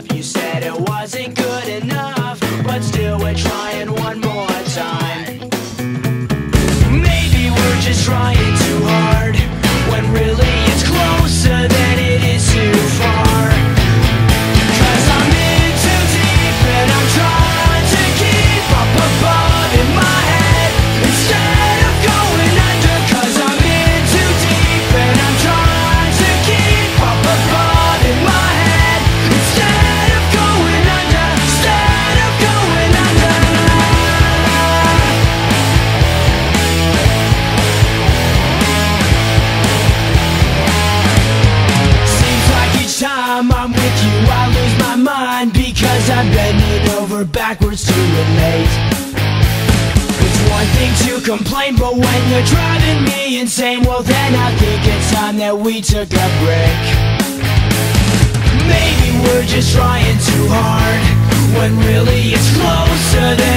love you said. We're backwards too late It's one thing to complain, but when you're driving me insane Well then I think it's time that we took a break. Maybe we're just trying too hard When really it's closer than